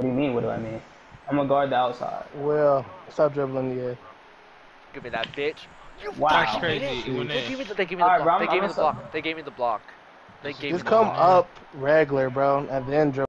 What do you mean? What do I mean? I'm gonna guard the outside. Well, stop dribbling the air. Give me that bitch. You Wow. That's crazy. They gave me the, gave me the right, block. bro, They gave me the block. They gave me the block. They gave Just me the come up regular, bro, and then dribble.